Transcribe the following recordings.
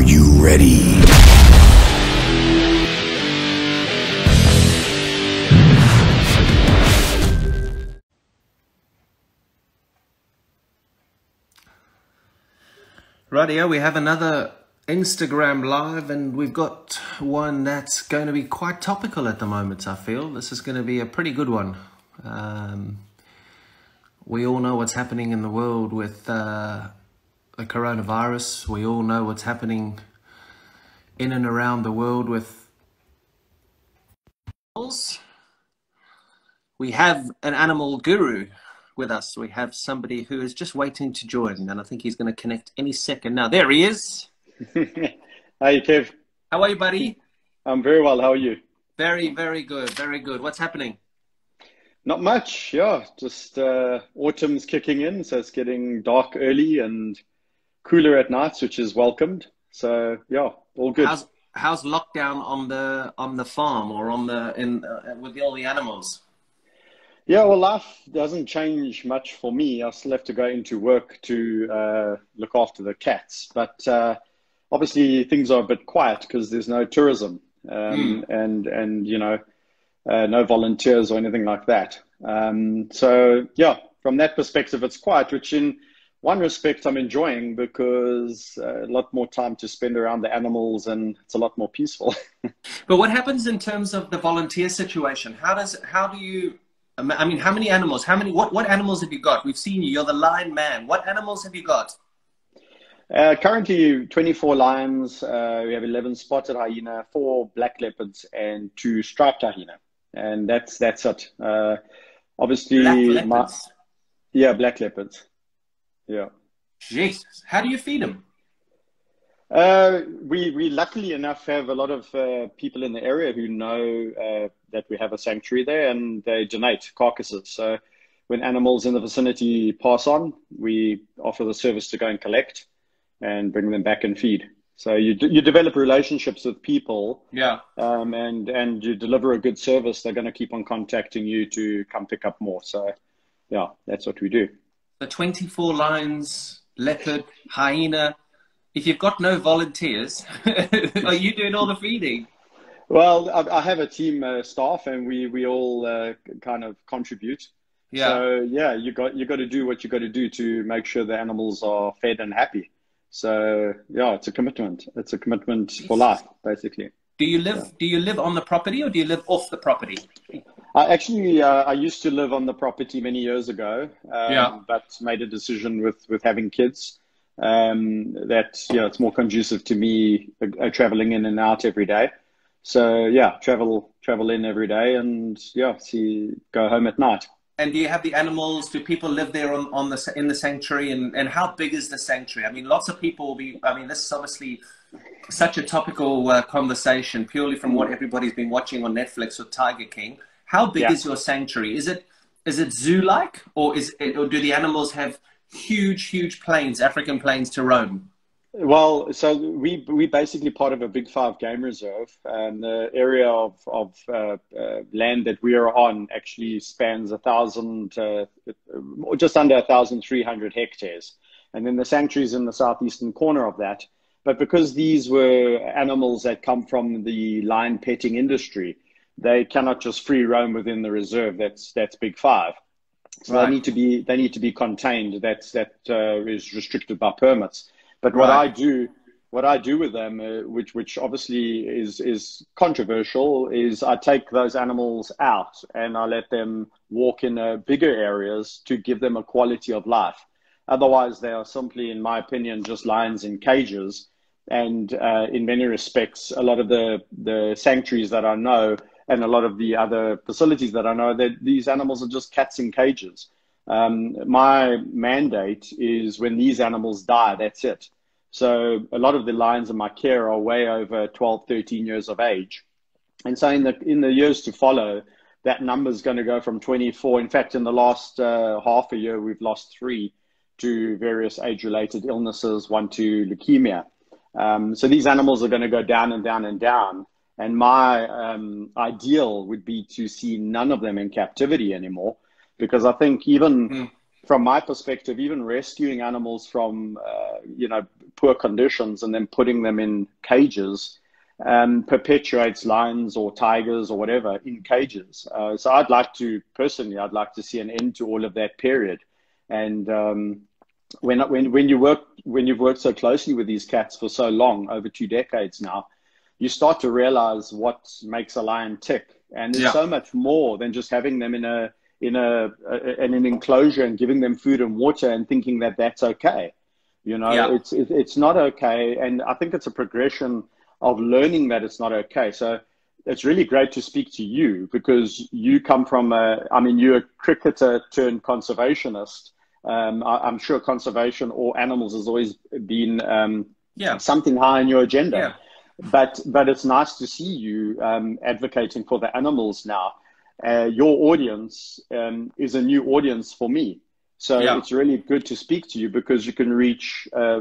Are you ready? Radio, we have another Instagram live, and we've got one that's going to be quite topical at the moment. I feel this is going to be a pretty good one. Um, we all know what's happening in the world with uh, the coronavirus. We all know what's happening in and around the world with. We have an animal guru with us. We have somebody who is just waiting to join, and I think he's going to connect any second now. There he is. Hi, Kev. How are you, buddy? I'm very well. How are you? Very, very good. Very good. What's happening? Not much. Yeah, just uh, autumn's kicking in, so it's getting dark early and cooler at nights, which is welcomed. So yeah, all good. How's how's lockdown on the on the farm or on the in uh, with all the animals? Yeah, well, life doesn't change much for me. I still have to go into work to uh, look after the cats, but uh, obviously things are a bit quiet because there's no tourism um, mm. and and you know uh, no volunteers or anything like that. Um, so yeah, from that perspective, it's quiet, which in one respect I'm enjoying because uh, a lot more time to spend around the animals and it's a lot more peaceful. but what happens in terms of the volunteer situation? How does how do you I mean, how many animals? How many? What what animals have you got? We've seen you. You're the lion man. What animals have you got? Uh, currently, 24 lions. Uh, we have 11 spotted hyena, four black leopards, and two striped hyena, and that's that's it. Uh, obviously, my, yeah, black leopards. Yeah. Jesus, how do you feed them? Uh, we we luckily enough have a lot of uh, people in the area who know uh, that we have a sanctuary there, and they donate carcasses. So when animals in the vicinity pass on, we offer the service to go and collect and bring them back and feed. So you you develop relationships with people, yeah, um, and and you deliver a good service. They're going to keep on contacting you to come pick up more. So yeah, that's what we do. The twenty four lions, leopard, hyena if you've got no volunteers, are you doing all the feeding? Well, I, I have a team uh, staff, and we we all uh, kind of contribute. Yeah. So yeah, you got you got to do what you got to do to make sure the animals are fed and happy. So yeah, it's a commitment. It's a commitment for life, basically. Do you live? Yeah. Do you live on the property, or do you live off the property? I actually uh, I used to live on the property many years ago. Um, yeah. But made a decision with with having kids um, that yeah, it's more conducive to me uh, uh, traveling in and out every day. So yeah, travel travel in every day, and yeah, see go home at night. And do you have the animals? Do people live there on, on the in the sanctuary? And, and how big is the sanctuary? I mean, lots of people will be. I mean, this is obviously such a topical uh, conversation, purely from what everybody's been watching on Netflix with Tiger King. How big yeah. is your sanctuary? Is it is it zoo like, or is it, or do the animals have huge, huge plains, African plains to roam? Well, so we we basically part of a Big Five game reserve, and the area of of uh, uh, land that we are on actually spans a thousand, uh, just under a thousand three hundred hectares, and then the sanctuary is in the southeastern corner of that. But because these were animals that come from the lion petting industry, they cannot just free roam within the reserve. That's that's Big Five. So right. they need to be they need to be contained. That's that uh, is restricted by permits. But what right. I do what I do with them, uh, which which obviously is is controversial, is I take those animals out and I let them walk in uh, bigger areas to give them a quality of life. Otherwise, they are simply, in my opinion, just lions in cages. And uh, in many respects, a lot of the the sanctuaries that I know and a lot of the other facilities that I know that these animals are just cats in cages. Um, my mandate is when these animals die, that's it. So a lot of the lions in my care are way over 12, 13 years of age. And so in the, in the years to follow, that number is going to go from 24. In fact, in the last uh, half a year, we've lost three to various age related illnesses, one to leukemia. Um, so these animals are going to go down and down and down. And my um, ideal would be to see none of them in captivity anymore, because I think even mm. from my perspective, even rescuing animals from uh, you know poor conditions and then putting them in cages um, perpetuates lions or tigers or whatever in cages. Uh, so I'd like to personally, I'd like to see an end to all of that period. And um, when when when you work when you've worked so closely with these cats for so long, over two decades now, you start to realize what makes a lion tick, and it's yeah. so much more than just having them in a in a, a, in an enclosure and giving them food and water and thinking that that's okay. You know, yeah. it's it, it's not okay, and I think it's a progression of learning that it's not okay. So it's really great to speak to you because you come from a, I mean, you're a cricketer turned conservationist. Um, I, am sure conservation or animals has always been um, yeah. something high on your agenda. Yeah. But but it's nice to see you um, advocating for the animals now. Uh, your audience um, is a new audience for me. So yeah. it's really good to speak to you because you can reach, uh,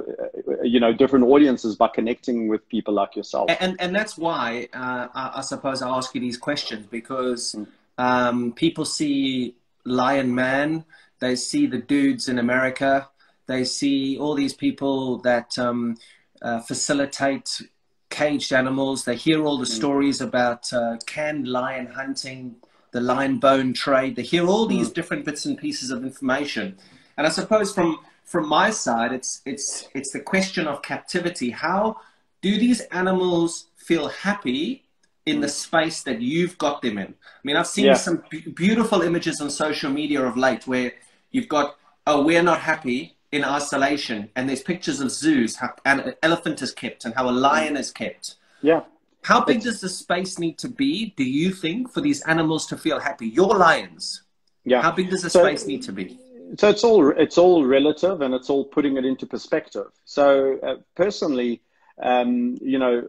you know, different audiences by connecting with people like yourself. And and that's why uh, I, I, suppose I ask you these questions because mm. um, people see Lion Man, they see the dudes in America, they see all these people that um, uh, facilitate caged animals. They hear all the mm. stories about uh, canned lion hunting the lion bone trade. They hear all these hmm. different bits and pieces of information. And I suppose from from my side, it's it's it's the question of captivity. How do these animals feel happy in the space that you've got them in? I mean, I've seen yeah. some beautiful images on social media of late where you've got, oh, we're not happy in isolation, and there's pictures of zoos, how an elephant is kept and how a lion is kept. Yeah. How big does the space need to be, do you think, for these animals to feel happy? Your lions. Yeah. How big does the so, space need to be? So it's all it's all relative, and it's all putting it into perspective. So uh, personally, um, you know,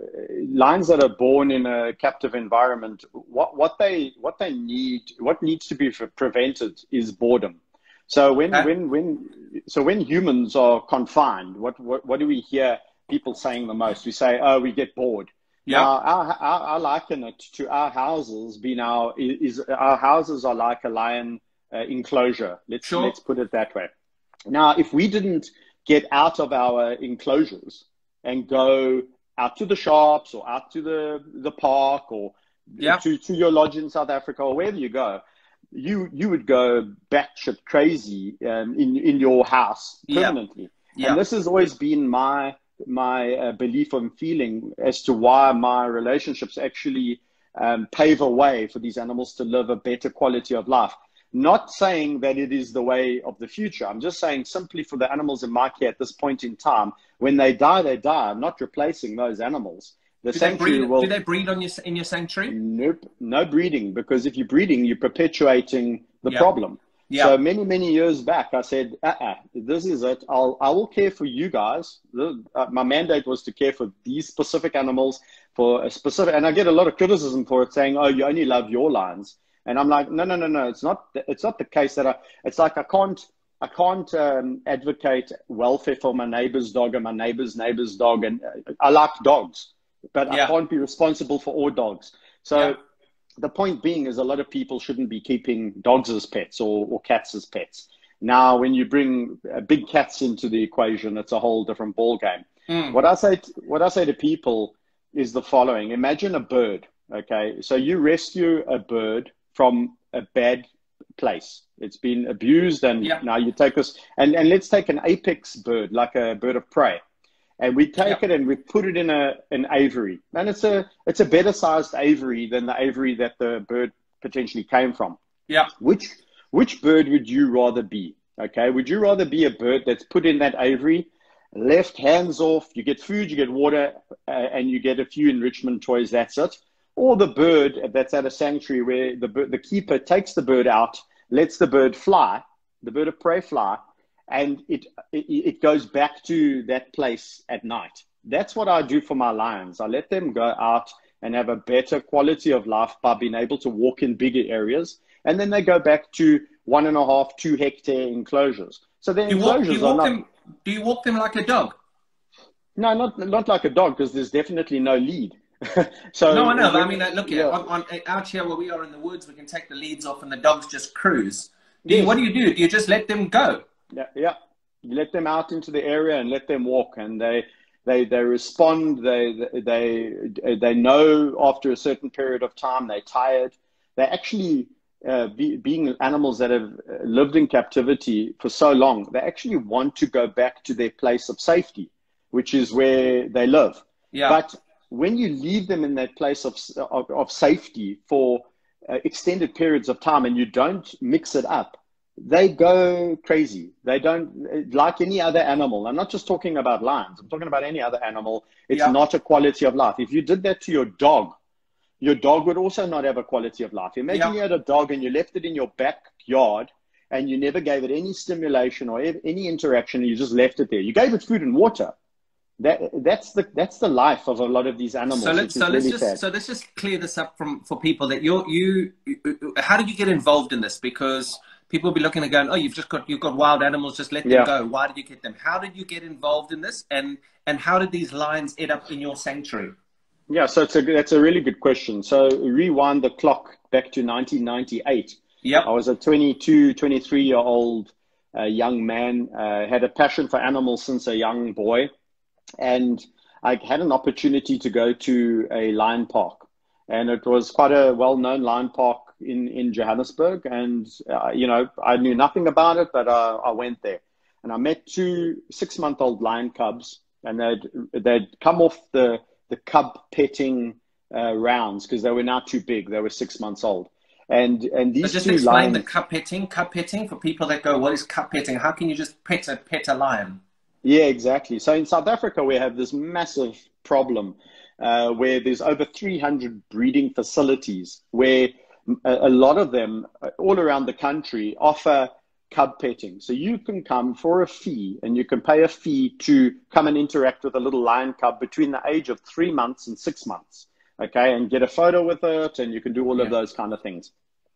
lions that are born in a captive environment, what what they what they need, what needs to be prevented is boredom. So when uh, when when so when humans are confined, what, what what do we hear people saying the most? We say, "Oh, we get bored." Yeah, I, I, liken it to our houses being our is our houses are like a lion uh, enclosure. Let's sure. let's put it that way. Now, if we didn't get out of our enclosures and go out to the shops or out to the the park or yeah. to, to your lodge in South Africa or wherever you go, you you would go batshit crazy um, in in your house permanently. Yeah. Yeah. And this has always been my my uh, belief and feeling as to why my relationships actually um, pave a way for these animals to live a better quality of life. Not saying that it is the way of the future. I'm just saying simply for the animals in my care at this point in time, when they die, they die. I'm not replacing those animals. The do sanctuary they breed, will. Do they breed on your in your sanctuary? Nope, no breeding because if you're breeding, you're perpetuating the problem. Yeah. So many, many years back, I said, uh-uh, this is it. I'll, I will care for you guys. The, uh, my mandate was to care for these specific animals for a specific, and I get a lot of criticism for it saying, oh, you only love your lions. And I'm like, no, no, no, no. It's not, it's not the case that I, it's like I can't, I can't um, advocate welfare for my neighbor's dog and my neighbor's neighbor's dog. And uh, I like dogs, but yeah. I can't be responsible for all dogs. So, yeah the point being is a lot of people shouldn't be keeping dogs as pets or, or cats as pets. Now, when you bring uh, big cats into the equation, it's a whole different ball game. Mm. What I say, to, what I say to people is the following: Imagine a bird. Okay, so you rescue a bird from a bad place. It's been abused, and yeah. now you take us and, and let's take an apex bird, like a bird of prey and we take it and we put it in a an aviary, and it's a it's a better sized aviary than the aviary that the bird potentially came from. Yeah. Which which bird would you rather be? Okay, would you rather be a bird that's put in that aviary, left hands off, you get food, you get water, uh, and you get a few enrichment toys. That's it. Or the bird that's at a sanctuary where the the keeper takes the bird out, lets the bird fly, the bird of prey fly, and it, it, it goes back to that place at night. That's what I do for my lions. I let them go out and have a better quality of life by being able to walk in bigger areas, and then they go back to one and a half, two hectare enclosures. So the enclosures walk, are not. Them, do you walk them like a dog? No, not not like a dog because there's definitely no lead. so no, I know. I mean, look, yeah. out here where we are in the woods, we can take the leads off and the dogs just cruise. Do yes. you, what do you do? Do you just let them go? Yeah, yeah. You let them out into the area and let them walk, and they they they respond. They they they know after a certain period of time they're tired. They actually uh, be, being animals that have lived in captivity for so long, they actually want to go back to their place of safety, which is where they live. Yeah. But when you leave them in that place of, of, of safety for uh, extended periods of time and you don't mix it up, they go crazy. They don't like any other animal. I'm not just talking about lions. I'm talking about any other animal. It's yeah. not a quality of life. If you did that to your dog, your dog would also not have a quality of life. Imagine yeah. you had a dog and you left it in your backyard and you never gave it any stimulation or any interaction. You just left it there. You gave it food and water. That, that's the that's the life of a lot of these animals. So let's so let's just sad. so let's just clear this up from for people that you're you. How did you get involved in this? Because people will be looking and going, "Oh, you've just got you've got wild animals, just let them yeah. go." Why did you get them? How did you get involved in this? And and how did these lions end up in your sanctuary? Yeah, so it's a, that's a really good question. So rewind the clock back to 1998. Yeah, I was a 22, 23 year old uh, young man, uh, had a passion for animals since a young boy. And I had an opportunity to go to a lion park. And it was quite a well known lion park in, in Johannesburg. And, uh, you know, I knew nothing about it, but uh, I went there. And I met two six month old lion cubs. And they'd, they'd come off the the cub petting uh, rounds because they were now too big. They were six months old. And and these just two explain lions, the cub petting. Cub petting for people that go, what is cub petting? How can you just pet a pet a lion? Yeah, exactly. So in South Africa, we have this massive problem uh, where there's over 300 breeding facilities where a, a lot of them uh, all around the country offer cub petting. So you can come for a fee and you can pay a fee to come and interact with a little lion cub between the age of three months and six months. Okay. And get a photo with it and you can do all yeah. of those kind of things.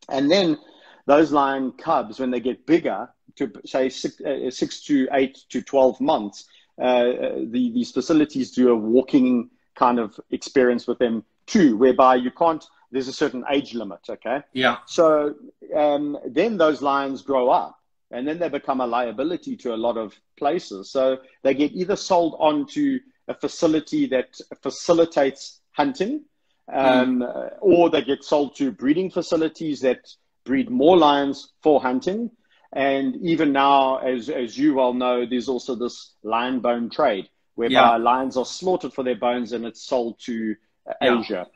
And then those lion cubs, when they get bigger, to say six, uh, six to eight to 12 months, uh, the, these facilities do a walking kind of experience with them too, whereby you can't, there's a certain age limit. Okay. Yeah. So um, then those lions grow up and then they become a liability to a lot of places. So they get either sold on to a facility that facilitates hunting, um, mm. or they get sold to breeding facilities that breed more lions for hunting. And even now, as, as you well know, there's also this lion bone trade whereby yeah. lions are slaughtered for their bones and it's sold to. Asia.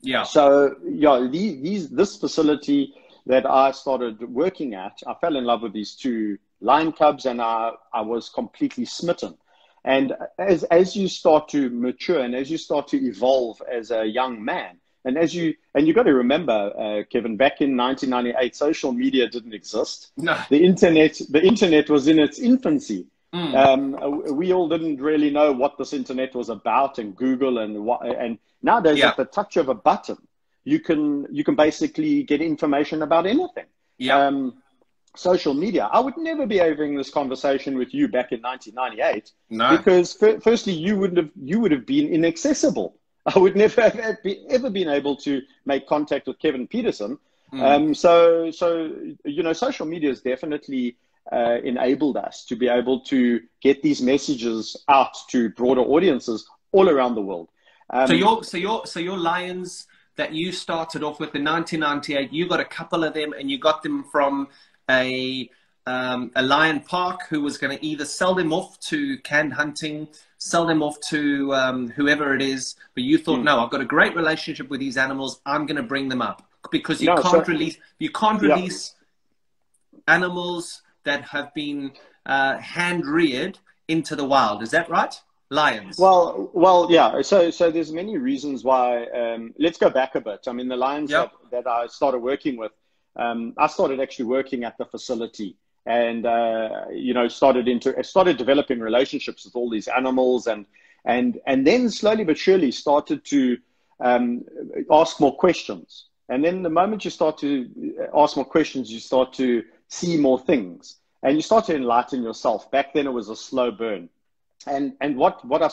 Yeah. So yeah, these, these this facility that I started working at, I fell in love with these two lion cubs and I, I was completely smitten. And as, as you start to mature and as you start to evolve as a young man, and as you and you got to remember, uh, Kevin, back in 1998, social media didn't exist. No. The internet, the internet was in its infancy. Mm. Um, we all didn't really know what this internet was about, and Google and what. And nowadays, yeah. at the touch of a button, you can you can basically get information about anything. Yeah. Um, social media. I would never be having this conversation with you back in 1998 no. because f- firstly you wouldn't have you would have been inaccessible. I would never have ever been able to make contact with Kevin Pietersen. Mm. Um, so so you know social media has definitely uh, enabled us to be able to get these messages out to broader audiences all around the world. Um, so your so your so your Lions that you started off with in 1998, you got a couple of them and you got them from a, um, a lion park who was going to either sell them off to canned hunting, sell them off to um, whoever it is. But you thought, mm. no, I've got a great relationship with these animals. I'm going to bring them up because you no, can't so, release you can't release yeah. animals that have been uh, hand reared into the wild. Is that right? Lions? Well, well, yeah. So, so there's many reasons why. Um, let's go back a bit. I mean, the lions yep. that, that I started working with, um, I started actually working at the facility, and uh, you know, started into started developing relationships with all these animals, and and and then slowly but surely started to um, ask more questions. And then the moment you start to ask more questions, you start to see more things, and you start to enlighten yourself. Back then, it was a slow burn and and what what I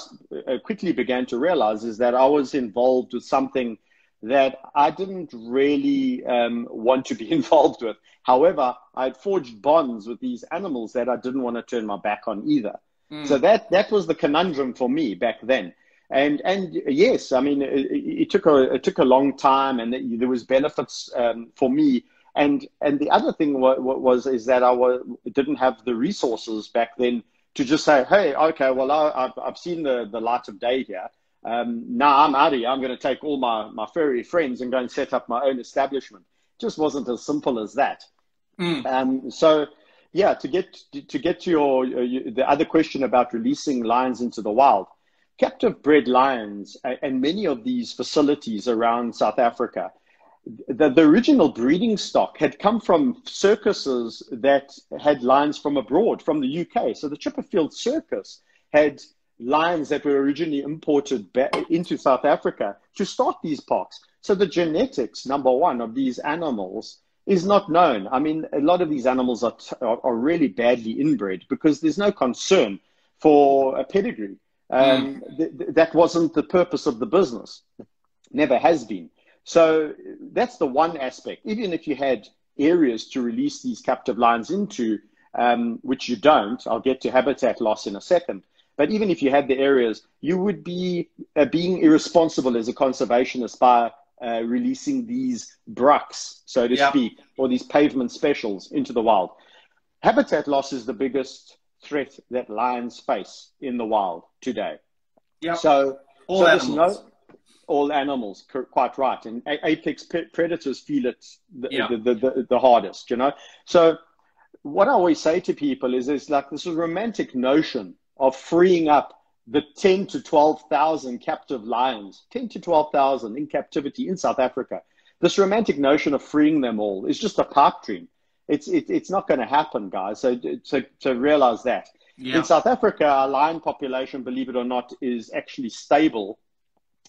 uh, quickly began to realize is that I was involved with something that I didn't really um, want to be involved with. However, I had forged bonds with these animals that I didn't want to turn my back on either. Mm. So that that was the conundrum for me back then. And and yes, I mean it, it took a it took a long time, and there was benefits um, for me. And and the other thing was, was is that I was, didn't have the resources back then to just say, hey, okay, well I, have I've seen the the light of day here. Um, now I'm out of here. I'm going to take all my my furry friends and go and set up my own establishment. It just wasn't as simple as that. Mm. Um, so yeah, to get to get to your, uh, the other question about releasing lions into the wild, captive bred lions and many of these facilities around South Africa, the, the original breeding stock had come from circuses that had lions from abroad, from the UK. So the Chipperfield Circus had lions that were originally imported into South Africa to start these parks. So the genetics, number one, of these animals is not known. I mean, a lot of these animals are, are, are really badly inbred because there's no concern for a pedigree. Um, mm. th- th- that wasn't the purpose of the business, never has been. So that's the one aspect. Even if you had areas to release these captive lions into, um, which you don't, I'll get to habitat loss in a second. But even if you had the areas, you would be uh, being irresponsible as a conservationist by uh, releasing these brucks, so to speak, or these pavement specials into the wild. Habitat loss is the biggest threat that lions face in the wild today. Yeah. So, all so animals. No, all animals, quite right. And apex predators feel it the, yeah. the, the, the, the hardest, you know? So, what I always say to people is, is like this romantic notion of freeing up the 10 to 12,000 captive lions, 10 to 12,000 in captivity in South Africa. This romantic notion of freeing them all is just a pipe dream. It's, it, it's not going to happen, guys. So to, to realize that. Yeah. In South Africa, our lion population, believe it or not, is actually stable,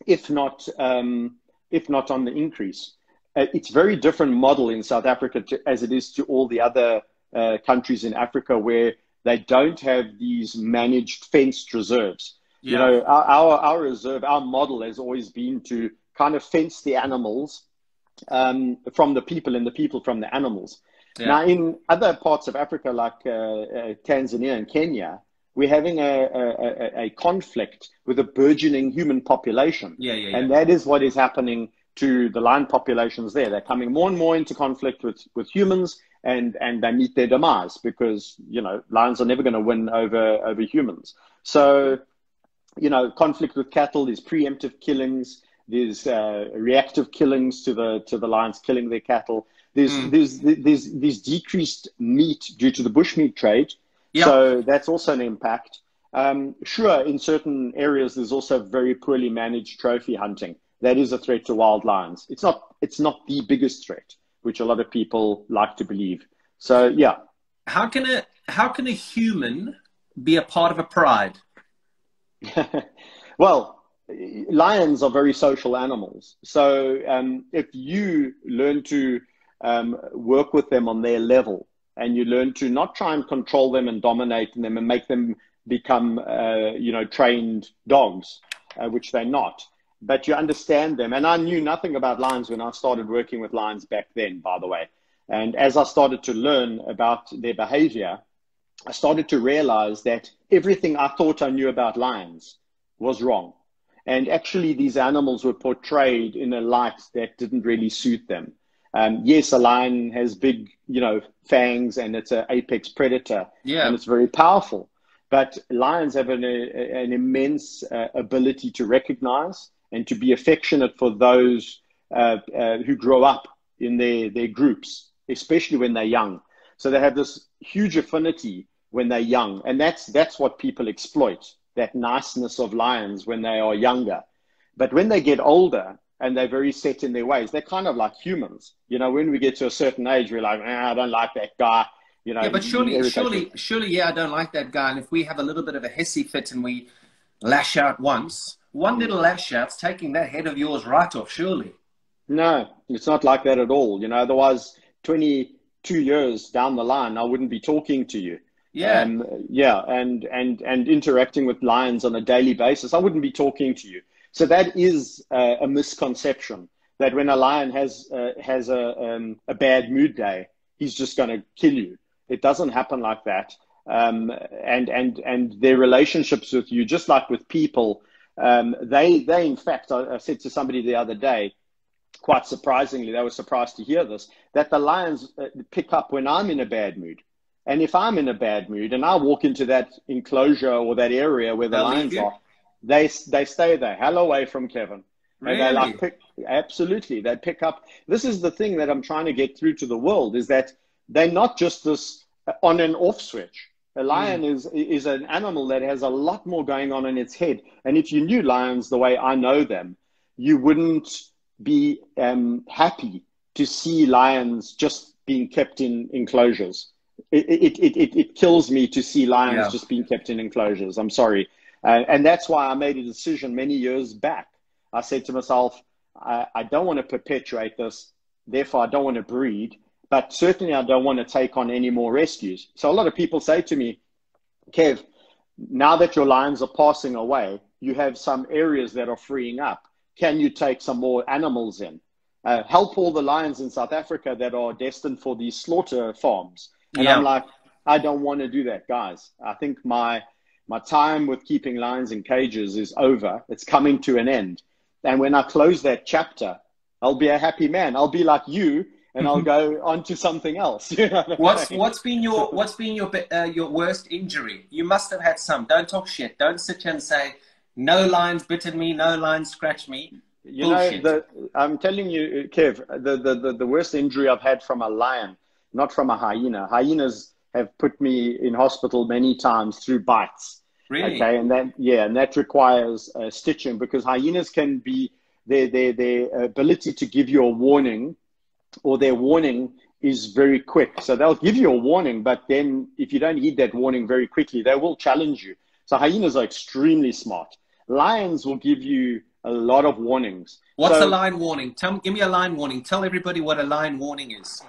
if not, um, if not on the increase. Uh, it's very different model in South Africa to, as it is to all the other uh, countries in Africa where they don't have these managed fenced reserves. Yeah. You know, our, our, our reserve, our model has always been to kind of fence the animals um, from the people and the people from the animals. Yeah. Now, in other parts of Africa, like uh, uh, Tanzania and Kenya, we're having a, a, a, conflict with a burgeoning human population. Yeah, yeah, yeah. And that is what is happening to the lion populations there. They're coming more and more into conflict with, with humans and and they meet their demise because you know lions are never going to win over over humans. So you know conflict with cattle, there's preemptive killings, there's uh, reactive killings to the to the lions killing their cattle. There's mm. there's there's there's decreased meat due to the bushmeat trade. So that's also an impact. Um, sure, in certain areas, there's also very poorly managed trophy hunting. That is a threat to wild lions. It's not it's not the biggest threat, which a lot of people like to believe. So yeah. How can a how can a human be a part of a pride? well, lions are very social animals. So um, if you learn to um, work with them on their level, and you learn to not try and control them and dominate them and make them become, uh, you know, trained dogs, uh, which they're not but you understand them. And I knew nothing about lions when I started working with lions back then, by the way. And as I started to learn about their behavior, I started to realize that everything I thought I knew about lions was wrong. And actually, these animals were portrayed in a light that didn't really suit them. Um, yes, a lion has big, you know, fangs and it's an apex predator. Yeah. And it's very powerful. But lions have an, a, an immense uh, ability to recognize and to be affectionate for those uh, uh, who grow up in their, their groups, especially when they're young. So they have this huge affinity when they're young. And that's, that's what people exploit, that niceness of lions when they are younger. But when they get older and they're very set in their ways, they're kind of like humans. You know, when we get to a certain age, we're like, ah, I don't like that guy. You know, yeah, but surely, surely, surely, yeah, I don't like that guy. And if we have a little bit of a hissy fit and we lash out once, one little lash out's taking that head of yours right off, surely. No, it's not like that at all. You know, otherwise, 22 years down the line, I wouldn't be talking to you. Yeah. Um, yeah. And, and, and interacting with lions on a daily basis, I wouldn't be talking to you. So that is uh, a misconception that when a lion has uh, has a um, a bad mood day, he's just going to kill you. It doesn't happen like that. Um, and and and their relationships with you, just like with people, um, they they in fact, I, I said to somebody the other day, quite surprisingly, they were surprised to hear this, that the lions uh, pick up when I'm in a bad mood. And if I'm in a bad mood and I walk into that enclosure or that area where the They'll lions are, they they stay there, hell away from Kevin. Really? And they like pick, absolutely. They pick up. This is the thing that I'm trying to get through to the world is that they're not just this on and off switch. A lion mm. is is an animal that has a lot more going on in its head. And if you knew lions the way I know them, you wouldn't be um, happy to see lions just being kept in enclosures. It, it, it, it, it kills me to see lions yeah. just being kept in enclosures. I'm sorry. Uh, and that's why I made a decision many years back. I said to myself, I, I don't want to perpetuate this. Therefore, I don't want to breed, but certainly I don't want to take on any more rescues. So a lot of people say to me, Kev, now that your lions are passing away, you have some areas that are freeing up can you take some more animals in? Uh, help all the lions in South Africa that are destined for these slaughter farms. And yeah. I'm like, I don't want to do that, guys. I think my my time with keeping lions in cages is over. It's coming to an end. And when I close that chapter, I'll be a happy man. I'll be like you, and I'll go on to something else. You know what what's what's been your what's been your uh, your worst injury? You must have had some. Don't talk shit. Don't sit here and say no lines bitten me, no lines scratched me. You Bullshit. know, the, I'm telling you, Kev, the, the, the, the worst injury I've had from a lion, not from a hyena. Hyenas have put me in hospital many times through bites. Really? Okay, and that yeah, and that requires uh, stitching because hyenas can be their their their ability to give you a warning, or their warning is very quick. So they'll give you a warning, but then if you don't heed that warning very quickly, they will challenge you. So hyenas are extremely smart. Lions will give you a lot of warnings. What's so, a line warning? Tell give me a line warning. Tell everybody what a line warning is.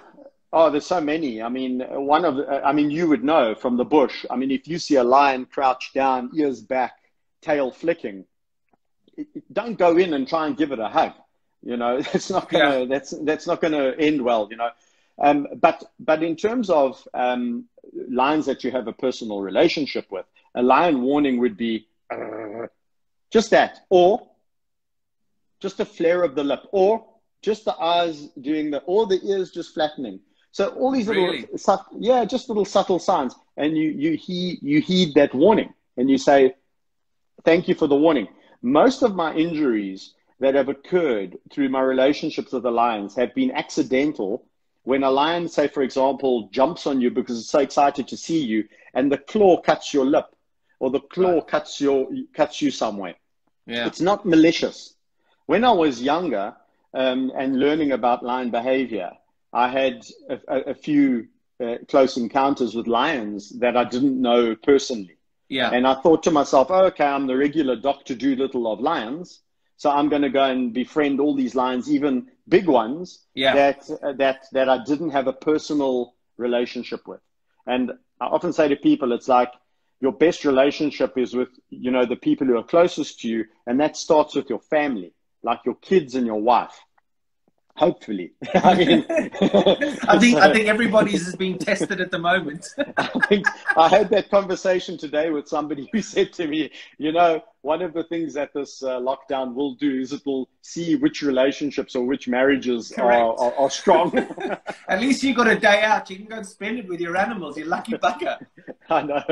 Oh, there's so many. I mean, one of, I mean, you would know from the bush. I mean, if you see a lion crouched down, ears back, tail flicking, don't go in and try and give it a hug. You know, that's not gonna, yeah. that's that's not gonna end well. You know, um, but but in terms of um, lions that you have a personal relationship with, a lion warning would be uh, just that, or just a flare of the lip, or just the eyes doing the, or the ears just flattening. So all these little, really? yeah, just little subtle signs, and you you heed you heed that warning, and you say, "Thank you for the warning." Most of my injuries that have occurred through my relationships with the lions have been accidental. When a lion, say for example, jumps on you because it's so excited to see you, and the claw cuts your lip, or the claw right. cuts your cuts you somewhere. Yeah. It's not malicious. When I was younger um, and learning about lion behavior, I had a, a, few uh, close encounters with lions that I didn't know personally. Yeah. And I thought to myself, oh, okay, I'm the regular Doctor Dolittle of lions, so I'm going to go and befriend all these lions, even big ones yeah. that uh, that that I didn't have a personal relationship with. And I often say to people, it's like your best relationship is with, you know, the people who are closest to you. And that starts with your family, like your kids and your wife. Hopefully. I mean, I think, I think everybody's is being tested at the moment. I think I had that conversation today with somebody who said to me, you know, one of the things that this uh, lockdown will do is it will see which relationships or which marriages are, are, are, strong. At least you got a day out. You can go and spend it with your animals. You lucky bucker. I know.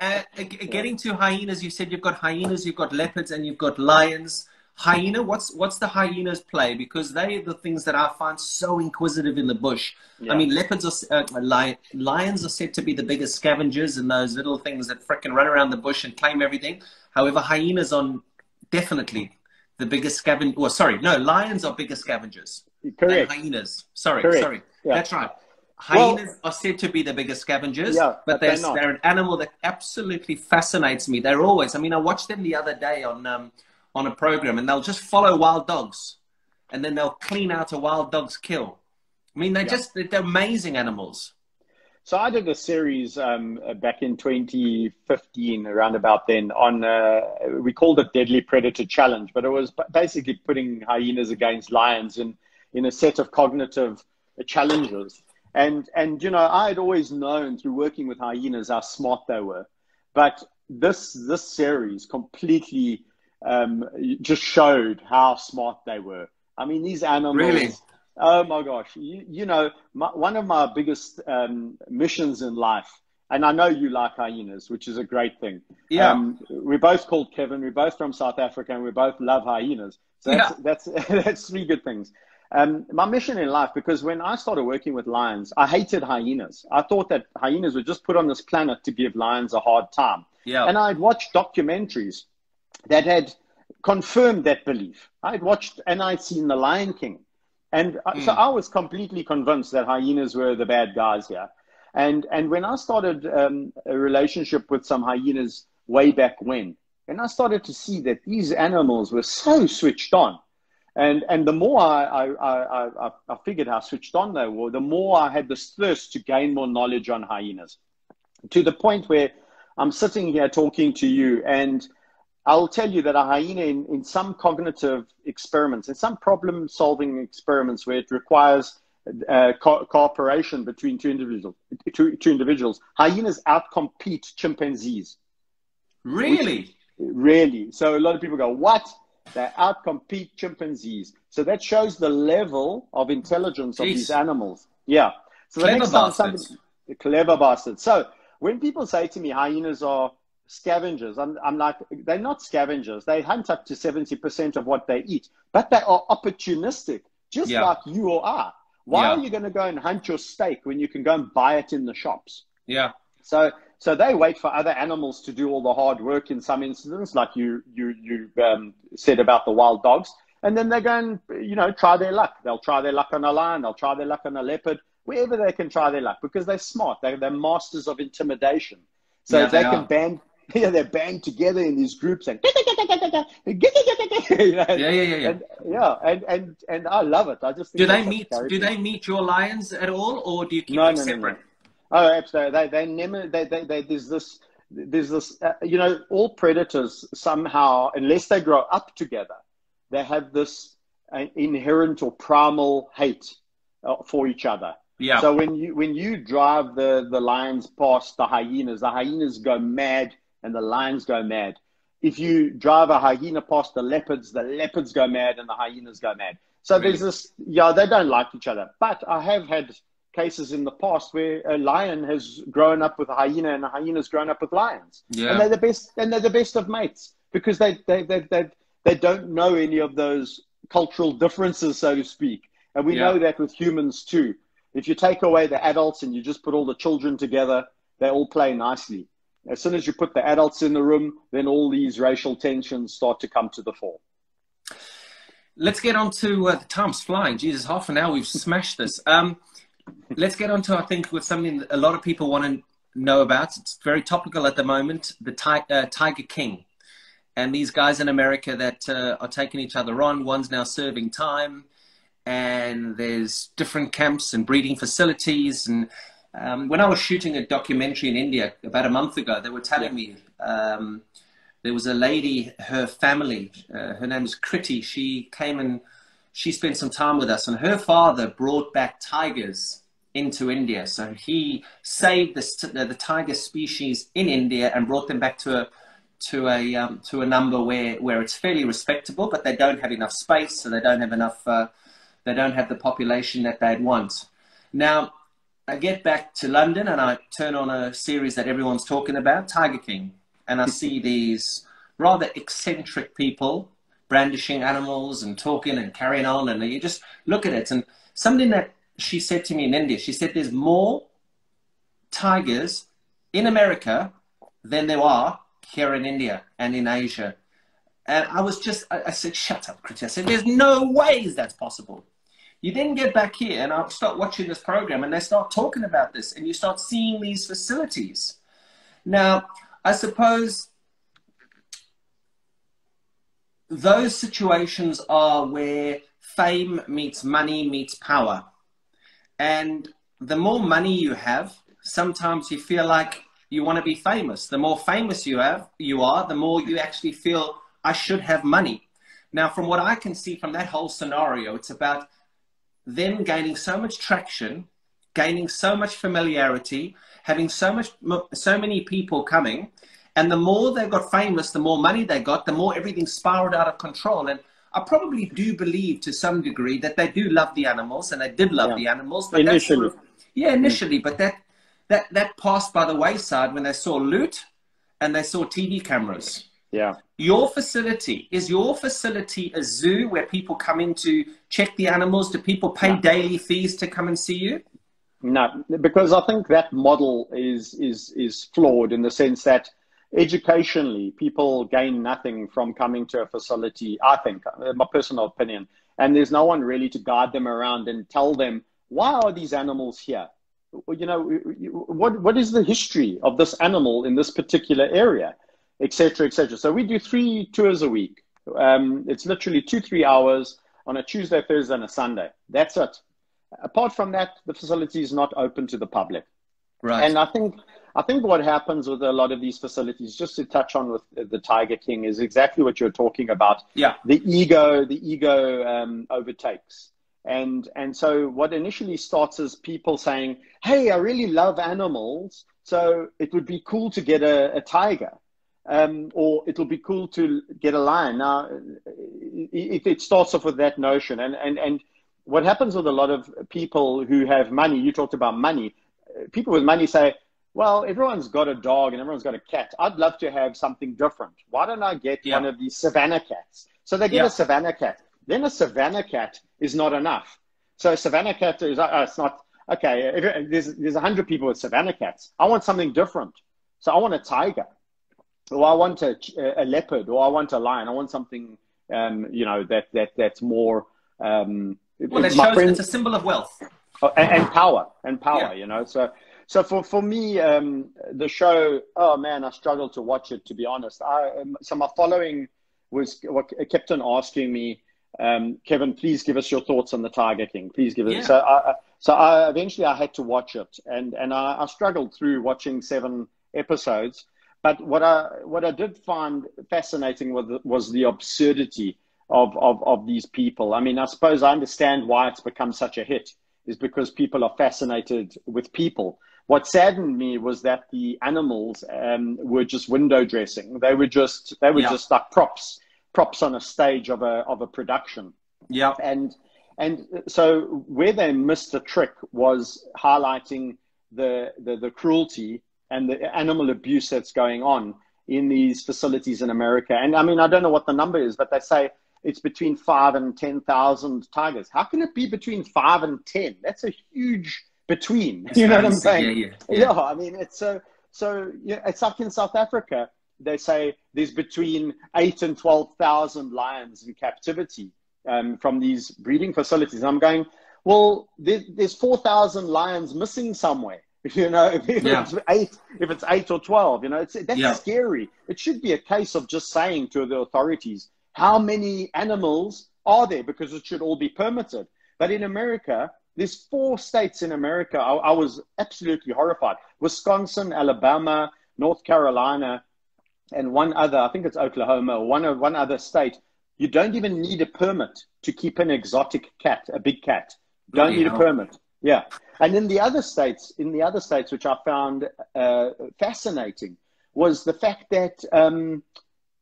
uh, getting to hyenas, you said you've got hyenas, you've got leopards, and you've got lions hyena what's what's the hyena's play because they are the things that i find so inquisitive in the bush yeah. i mean leopards are uh, lion, lions are said to be the biggest scavengers and those little things that fricking run around the bush and claim everything however hyenas are definitely the biggest scavenger well sorry no lions are bigger scavengers correct hyenas sorry correct. sorry yeah. that's right Hyenas well, are said to be the biggest scavengers, yeah, but, but they're, they're, they're, an animal that absolutely fascinates me. They're always, I mean, I watched them the other day on um, on a program and they'll just follow wild dogs and then they'll clean out a wild dog's kill. I mean, they're yeah. just, they're amazing animals. so I did a series um, back in 2015, around about then, on uh, we called it Deadly Predator Challenge, but it was basically putting hyenas against lions in in a set of cognitive challenges. And and you know, I had always known through working with hyenas how smart they were, but this this series completely um, just showed how smart they were. I mean, these animals. Really? Oh my gosh! You, you know, my, one of my biggest um, missions in life, and I know you like hyenas, which is a great thing. Yeah. Um, we're both called Kevin. We're both from South Africa, and we both love hyenas. So that's Yeah. that's, that's three good things. Um, my mission in life, because when I started working with lions, I hated hyenas. I thought that hyenas were just put on this planet to give lions a hard time. Yeah. And I'd watched documentaries that had confirmed that belief. I'd watched and I'd seen The Lion King. And uh, so I was completely convinced that hyenas were the bad guys here. And, and when I started um, a relationship with some hyenas way back when, and I started to see that these animals were so switched on. And, and the more I, I, I, I, I figured how switched on they were, the more I had this thirst to gain more knowledge on hyenas to the point where I'm sitting here talking to you, and I'll tell you that a hyena, in, in some cognitive experiments, in some problem solving experiments where it requires uh, co- cooperation between two individuals, two, two individuals, hyenas outcompete chimpanzees. Really? Really. So a lot of people go, what? They outcompete chimpanzees. So that shows the level of intelligence of these animals. Yeah. So the Clever next time bastards. somebody, the clever bastards. So when people say to me hyenas are scavengers, I'm, I'm like, they're not scavengers. They hunt up to 70% of what they eat, but they are opportunistic, just Yeah. like you or I. Why Yeah. are you going to go and hunt your steak when you can go and buy it in the shops? Yeah. So, so they wait for other animals to do all the hard work in some incidents, like you you you um, said about the wild dogs, and then they go and you know try their luck. They'll try their luck on a lion, they'll try their luck on a leopard, wherever they can try their luck because they're smart. They're, they're masters of intimidation. So Yeah, if they, they can are. Band, yeah, they're band together in these groups and you know, Yeah, yeah, yeah, yeah. and yeah, and and and I love it. I just think Do they meet? Do they meet your lions at all, or do you keep No, them no, no, separate? no. Oh, absolutely. They, they never, they, they, they, there's this, there's this, uh, you know, all predators somehow, unless they grow up together, they have this uh, inherent or primal hate uh, for each other. Yeah. So when you when you drive the the lions past the hyenas, the hyenas go mad and the lions go mad. If you drive a hyena past the leopards, the leopards go mad and the hyenas go mad. So Really? there's this, yeah, they don't like each other. But I have had cases in the past where a lion has grown up with a hyena and a hyena's grown up with lions. Yeah. And they're the best and they're the best of mates because they they they they, they don't know any of those cultural differences, so to speak. And we Yeah. know that with humans too. If you take away the adults and you just put all the children together, they all play nicely. As soon as you put the adults in the room, then all these racial tensions start to come to the fore. Let's get on to uh, the time's flying. Jesus, half an hour, we've smashed this. Um, let's get on to, I think, with something that a lot of people want to know about. It's very topical at the moment the ti- uh, Tiger King. And these guys in America that uh, are taking each other on. One's now serving time, and there's different camps and breeding facilities. And um, when I was shooting a documentary in India about a month ago, they were telling me um, there was a lady, her family, uh, her name is Kriti. She came and she spent some time with us, and her father brought back tigers into India. So he saved the, the, the tiger species in India and brought them back to a to a um, to a number where where it's fairly respectable, but they don't have enough space, so they don't have enough. Uh, they don't have the population that they'd want. Now, I get back to London and I turn on a series that everyone's talking about, Tiger King, and I see these rather eccentric people brandishing animals and talking and carrying on, and you just look at it. And something that she said to me in India, she said, "There's more tigers in America than there are here in India and in Asia." And I was just, I, I said, "Shut up, Kriti." I said, "There's no ways that's possible." You then get back here and I start watching this program and they start talking about this and you start seeing these facilities. Now, I suppose those situations are where fame meets money meets power. And the more money you have, sometimes you feel like you want to be famous. The more famous you have, you are, the more you actually feel I should have money. Now, from what I can see from that whole scenario, it's about them gaining so much traction, gaining so much familiarity, having so much, so many people coming, and the more they got famous, the more money they got, the more everything spiraled out of control. And I probably do believe to some degree that they do love the animals, and they did love yeah. the animals. But initially, sort of, yeah, mm. initially, but that that that passed by the wayside when they saw loot and they saw TV cameras. Yeah. Your facility is your facility a zoo where people come in to check the animals? Do people pay no. daily fees to come and see you? No, because I think that model is is is flawed in the sense that educationally people gain nothing from coming to a facility. I think, uh, my personal opinion, and there's no one really to guide them around and tell them why are these animals here. You know, what what is the history of this animal in this particular area? Etc., etc. So we do three tours a week. Um, it's literally two, three hours on a Tuesday, Thursday, and a Sunday. That's it. Apart from that, the facility is not open to the public. Right. And I think I think what happens with a lot of these facilities, just to touch on with the Tiger King, is exactly what you're talking about. Yeah. The ego, the ego um, overtakes. And and so what initially starts as people saying, "Hey, I really love animals, so it would be cool to get a, a tiger." Um, or it'll be cool to get a lion. Now, it, it starts off with that notion, and and and what happens with a lot of people who have money. You talked about money. People with money say, "Well, everyone's got a dog and everyone's got a cat. I'd love to have something different. Why don't I get yeah. one of these savannah cats?" So they get yeah. a savannah cat. Then a savannah cat is not enough. So a savannah cat is uh, it's not okay. If, there's there's a hundred people with savannah cats. I want something different. So I want a tiger or I want a, a leopard, or I want a lion. I want something, um, you know, that that that's more. Um, well, it shows friend, it's a symbol of wealth oh, and, and, power, and power. Yeah. You know, so so for for me, um, the show. Oh man, I struggled to watch it. To be honest, I um, so my following was what kept on asking me. Um, Kevin, please give us your thoughts on the Tiger King. Please give us. Yeah. So, I, so I eventually I had to watch it, and and I, I struggled through watching seven episodes but what I what I did find fascinating was was the absurdity of, of, of these people. I mean, I suppose I understand why it's become such a hit is because people are fascinated with people. What saddened me was that the animals um, were just window dressing. They were just they were yeah. just like props, props on a stage of a of a production. Yeah. And and so where they missed a trick was highlighting the the, the cruelty and the animal abuse that's going on in these facilities in America. And I mean, I don't know what the number is, but they say it's between five and 10,000 tigers. How can it be between five and 10? That's a huge between. you know what I'm saying? Yeah, yeah, yeah. yeah, I mean, it's so, so yeah, it's like in South Africa, they say there's between eight and 12,000 lions in captivity um, from these breeding facilities. And I'm going, well, there, there's 4,000 lions missing somewhere. You know, if, yeah. it's eight, if it's eight or twelve, you know, it's that's yeah. scary. It should be a case of just saying to the authorities how many animals are there because it should all be permitted. But in America, there's four states in America. I, I was absolutely horrified: Wisconsin, Alabama, North Carolina, and one other. I think it's Oklahoma. One one other state. You don't even need a permit to keep an exotic cat, a big cat. Don't need a permit. Yeah, and in the other states, in the other states, which I found uh, fascinating, was the fact that um,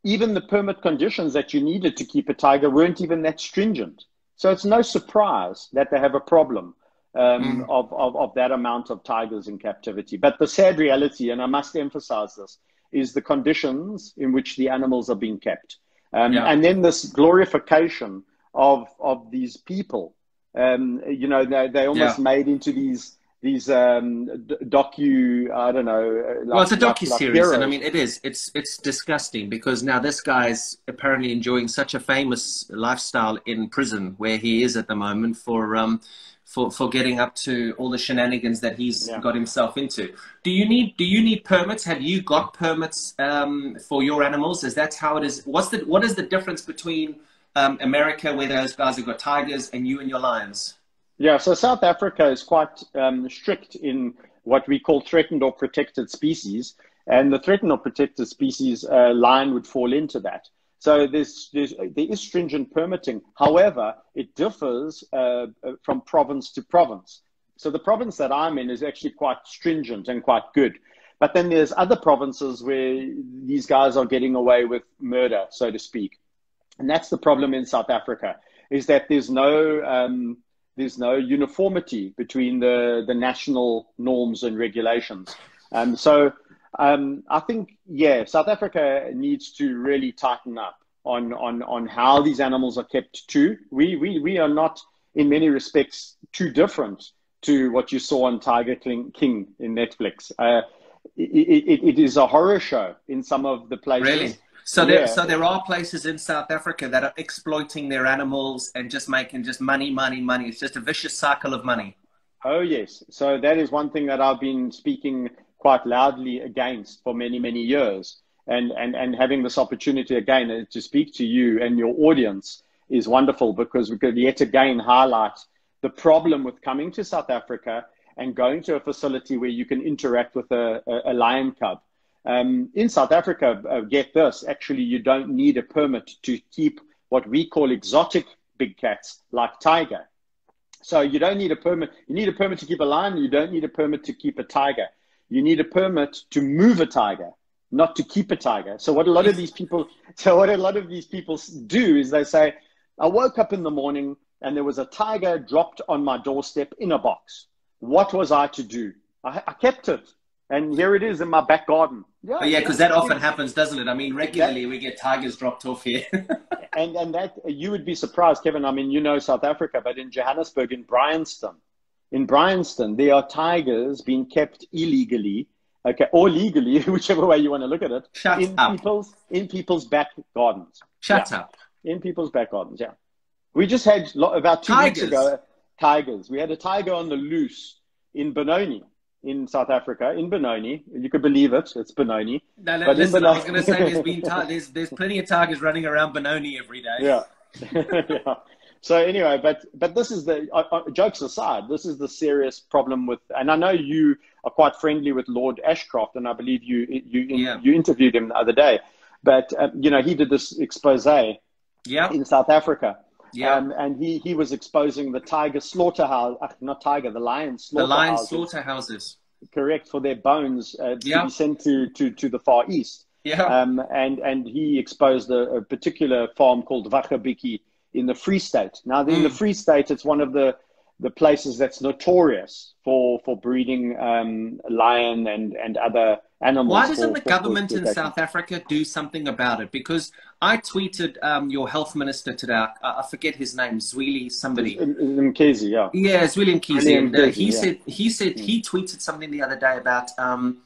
even the permit conditions that you needed to keep a tiger weren't even that stringent. So it's no surprise that they have a problem um, mm. of, of, of that amount of tigers in captivity. But the sad reality, and I must emphasize this, is the conditions in which the animals are being kept. Um, yeah. And then this glorification of, of these people um, you know, they they almost yeah. made into these these um, docu I don't know. Uh, like, well, it's a docu series, like and I mean, it is. It's it's disgusting because now this guy's apparently enjoying such a famous lifestyle in prison where he is at the moment for um for for getting up to all the shenanigans that he's yeah. got himself into. Do you need do you need permits? Have you got permits um, for your animals? Is that how it is? What's the what is the difference between um, America, where those guys have got tigers, and you and your lions? Yeah, so South Africa is quite um, strict in what we call threatened or protected species. And the threatened or protected species uh, line would fall into that. So there's, there's, there is stringent permitting. However, it differs uh, from province to province. So the province that I'm in is actually quite stringent and quite good. But then there's other provinces where these guys are getting away with murder, so to speak. And that's the problem in South Africa, is that there's no um, there's no uniformity between the, the national norms and regulations. Um, so um, I think, yeah, South Africa needs to really tighten up on, on, on how these animals are kept too. We, we, we are not, in many respects, too different to what you saw on Tiger King, in Netflix. Uh, it, it, it is a horror show in some of the places. Really? So there, yeah. so there are places in South Africa that are exploiting their animals and just making just money, money, money. It's just a vicious cycle of money. Oh yes. So that is one thing that I've been speaking quite loudly against for many, many years. And and and having this opportunity again uh, to speak to you and your audience is wonderful because we could yet again highlight the problem with coming to South Africa and going to a facility where you can interact with a, a, a lion cub. Um, in South Africa, uh, get this, actually, you don't need a permit to keep what we call exotic big cats like tiger. So you don't need a permit. You need a permit to keep a lion. You don't need a permit to keep a tiger. You need a permit to move a tiger, not to keep a tiger. So what a lot of these people, so what a lot of these people do is they say, I woke up in the morning and there was a tiger dropped on my doorstep in a box. What was I to do? I, I kept it. And here it is in my back garden. Yeah, yeah, because that often happens, doesn't it? I mean, regularly we get tigers dropped off here. and and that you would be surprised, Kevin. I mean, you know South Africa, but in Johannesburg, in Bryanston, in Bryanston, there are tigers being kept illegally, okay, or legally, whichever way you want to look at it, Shut in up. people's in people's back gardens. Shut yeah. up. In people's back gardens, yeah. We just had about two tigers. weeks ago tigers. We had a tiger on the loose in Benoni in South Africa, in Benoni. You could believe it, it's Benoni. No, no, listen, I was going to say there's, been there's, there's plenty of tigers running around Benoni every day. Yeah. yeah. So anyway, but but this is the uh, uh, jokes aside. This is the serious problem with, and I know you are quite friendly with Lord Ashcroft, and I believe you you Yeah. you interviewed him the other day. But uh, you know he did this expose Yeah. in South Africa, Yeah. um, and he he was exposing the tiger slaughterhouse, uh, not tiger, the lion the lion slaughterhouses, slaughterhouses. correct for their bones uh, to Yeah. be sent to, to to the far east. Yeah. Um, and and he exposed a, a particular farm called Vakabiki in the Free State. Now, in the Mm. Free State, it's one of the the places that's notorious for for breeding um, lion and and other animals. Why doesn't for- the for- government in. South Africa do something about it? Because I tweeted um, your health minister today. I, I forget his name, Zweli somebody. In yeah. Yeah, Zweli Mkhize. And uh, he yeah. said he said he tweeted something the other day about um,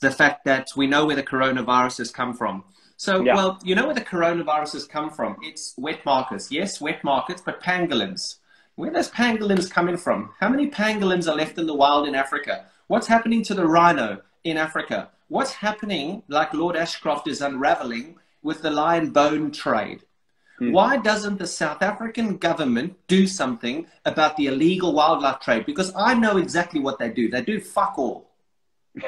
the fact that we know where the coronavirus has come from. So, Yeah. well, you know where the coronavirus has come from? It's wet markets. Yes, wet markets, but pangolins. Where those pangolins coming from? How many pangolins are left in the wild in Africa? What's happening to the rhino in Africa? What's happening, like Lord Ashcroft is unraveling, with the lion bone trade? Why doesn't the South African government do something about the illegal wildlife trade? Because I know exactly what they do. They do fuck all.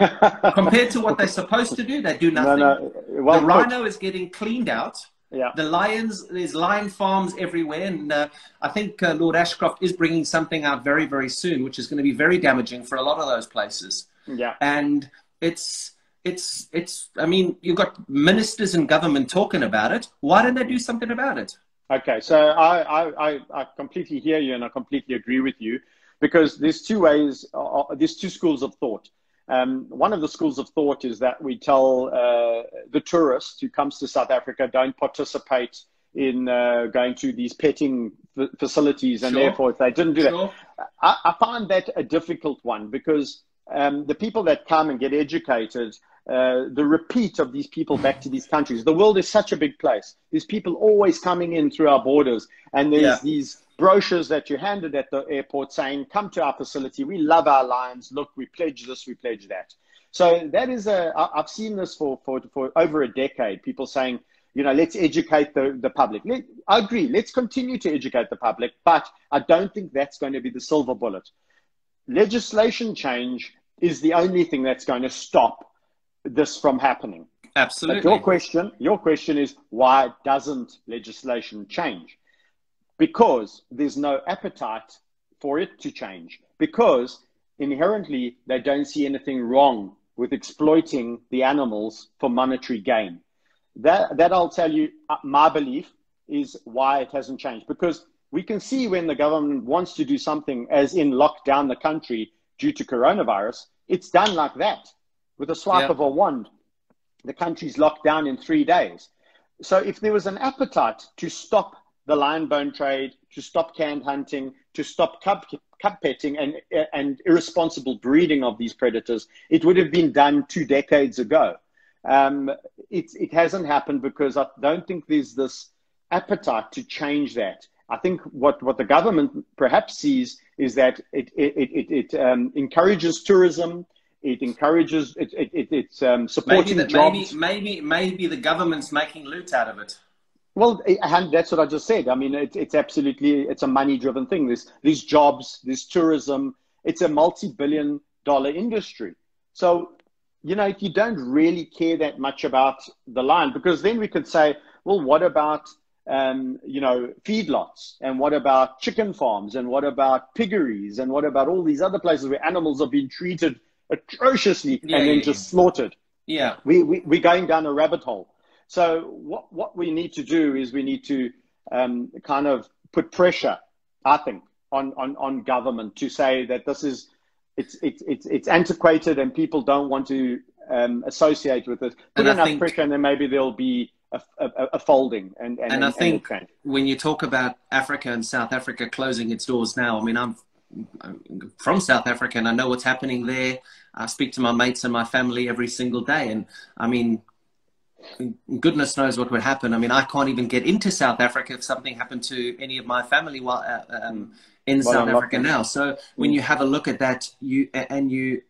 Compared to what they're supposed to do, they do nothing. no. Well, the put. rhino is getting cleaned out. Yeah. The lions, there's lion farms everywhere, and uh, I think uh, Lord Ashcroft is bringing something out very, very soon, which is going to be very damaging for a lot of those places. Yeah. And it's, it's, it's. I mean, you've got ministers and government talking about it. Why don't they do something about it? Okay, so I, I, I, completely hear you and I completely agree with you because there's two ways, uh, uh, there's two schools of thought. Um, one of the schools of thought is that we tell uh, the tourist who comes to South Africa don't participate in uh, going to these petting f- facilities, and Sure. therefore, if they didn't do that, I, I find that a difficult one because um, the people that come and get educated, uh, the repeat of these people back to these countries, the world is such a big place. There's people always coming in through our borders, and there's Yeah. these brochures that you handed at the airport saying, "Come to our facility. We love our lions. Look, we pledge this, we pledge that." So that is a. I've seen this for for for over a decade. People saying. You know, let's educate the, the public. Let, I agree. Let's continue to educate the public, but I don't think that's going to be the silver bullet legislation change is the only thing that's going to stop this from happening. Absolutely. But your question, your question is why doesn't legislation change? Because there's no appetite for it to change. Because inherently they don't see anything wrong with exploiting the animals for monetary gain. That that I'll tell you, uh, my belief is why it hasn't changed. Because we can see when the government wants to do something, as in lock down the country due to coronavirus, it's done like that with a swipe of a wand. The country's locked down in three days. So if there was an appetite to stop the lion bone trade, to stop canned hunting, to stop cub, cub petting and, and irresponsible breeding of these predators, it would have been done two decades ago. Um, it, it hasn't happened because I don't think there's this appetite to change that. I think what, what the government perhaps sees is that it, it, it, it um, encourages tourism, it encourages it, it, it it's um, supporting maybe, the, jobs. Maybe, maybe maybe the government's making loot out of it. Well, and that's what I just said. I mean, it, it's absolutely it's a money-driven thing. There's these jobs, this tourism. It's a multi-billion-dollar industry. So, you know, if you don't really care that much about the line, because then we could say, well, what about um, you know, feedlots, and what about chicken farms, and what about piggeries, and what about all these other places where animals are being treated atrociously yeah, and then yeah, just yeah. slaughtered. Yeah. We, we, we're going down a rabbit hole. So what, what we need to do is we need to um, kind of put pressure, I think, on, on, on government to say that this is, it's, it's, it's, it's antiquated and people don't want to um, associate with it. Put enough think, pressure and then maybe there'll be a, a, a folding. And, and, and I think when you talk about Africa and South Africa closing its doors now, I mean, I'm from South Africa and I know what's happening there. I speak to my mates and my family every single day. And I mean, goodness knows what would happen. I mean, I can't even get into South Africa if something happened to any of my family while uh, um, in well, South Africa now. So when you have a look at that, you and you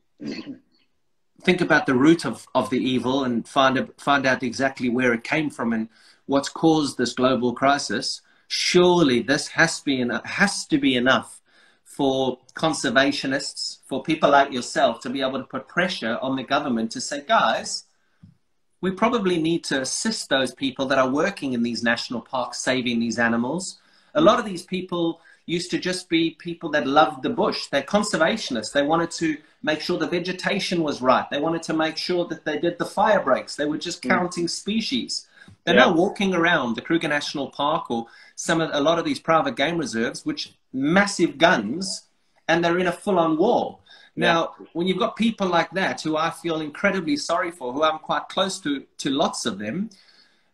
think about the root of, of the evil and find find out exactly where it came from and what's caused this global crisis. Surely this has to be has to be enough for conservationists, for people like yourself to be able to put pressure on the government to say, guys, we probably need to assist those people that are working in these national parks saving these animals. A lot of these people used to just be people that loved the bush. They're conservationists. They wanted to make sure the vegetation was right. They wanted to make sure that they did the fire breaks. They were just mm. counting species. They're yeah. now walking around the Kruger National Park or some of, a lot of these private game reserves, which massive guns, and they're in a full-on war. Now, when you've got people like that, who I feel incredibly sorry for, who I'm quite close to, to lots of them,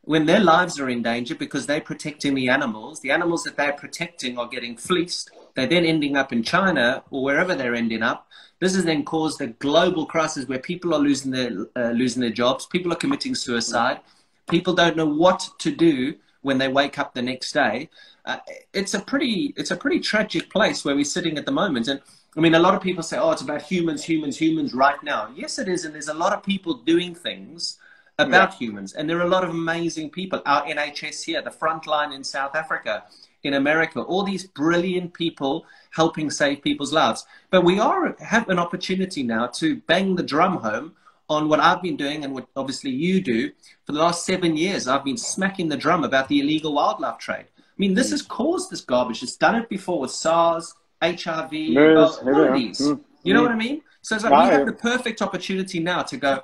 when their lives are in danger because they're protecting the animals, the animals that they're protecting are getting fleeced. They're then ending up in China or wherever they're ending up. This has then caused a global crisis where people are losing their uh, losing their jobs. People are committing suicide. People don't know what to do when they wake up the next day. Uh, it's a pretty it's a pretty tragic place where we're sitting at the moment. And I mean, a lot of people say, "Oh, it's about humans, humans, humans." Right now, yes, it is, and there's a lot of people doing things about yeah. humans, and there are a lot of amazing people. Our NHS here, the front line in South Africa, in America, all these brilliant people helping save people's lives. But we are have an opportunity now to bang the drum home on what I've been doing and what obviously you do for the last seven years. I've been smacking the drum about the illegal wildlife trade. I mean, this has caused this garbage. It's done it before with SARS, HIV, yes, all of these. Mm, you know mm. what I mean? So it's like we have the perfect opportunity now to go